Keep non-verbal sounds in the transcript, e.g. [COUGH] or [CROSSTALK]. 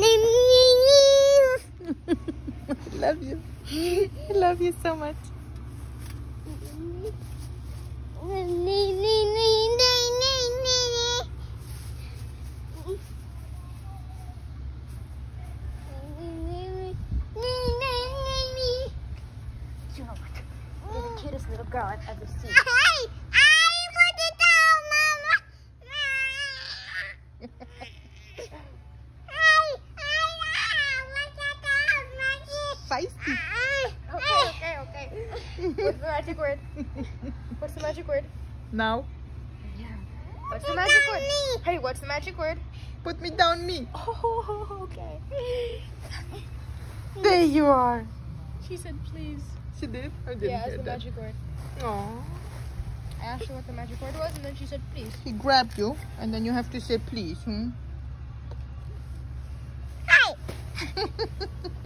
I love you. I love you so much. cutest little girl I've ever seen. Feisty. Okay, okay, okay. What's the magic word? What's the magic word? Now, Yeah. What's the magic word? Me. Hey, what's the magic word? put me down, me. Oh, okay. There you are. She said please. She did? I didn't Yeah, hear the that. magic word. Aw. I asked her what the magic word was, and then she said please. He grabbed you, and then you have to say please, hmm? [LAUGHS]